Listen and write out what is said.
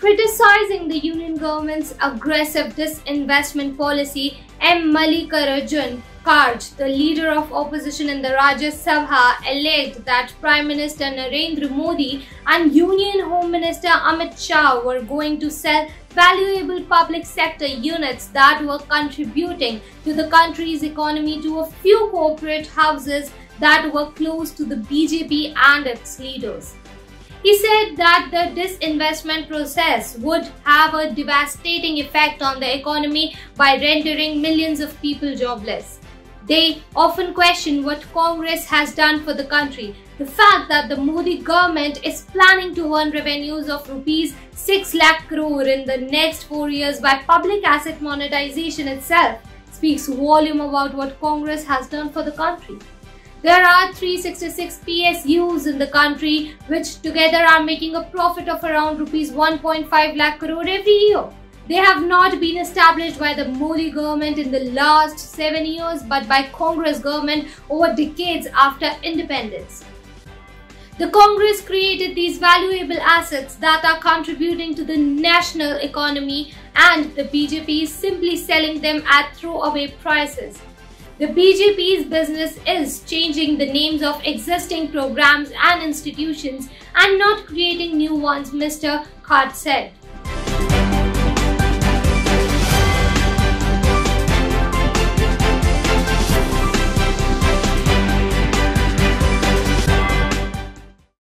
criticizing the union government's aggressive disinvestment policy, M. Mallikarjun Kharge, the leader of opposition in the Rajya Sabha, alleged that Prime Minister Narendra Modi and Union Home Minister Amit Shah were going to sell valuable public sector units that were contributing to the country's economy to a few corporate houses that were close to the BJP and its leaders. He said that the disinvestment process would have a devastating effect on the economy by rendering millions of people jobless. They often question what Congress has done for the country. The fact that the Modi government is planning to earn revenues of rupees 6 lakh crore in the next 4 years by public asset monetization itself speaks volume about what Congress has done for the country. There are 366 PSUs in the country which together are making a profit of around rupees 1.5 lakh crore every year. They have not been established by the Modi government in the last seven years but by Congress government over decades after independence. The Congress created these valuable assets that are contributing to the national economy and the BJP is simply selling them at throwaway prices. The BJP's business is changing the names of existing programs and institutions and not creating new ones, Mr. Kharge said.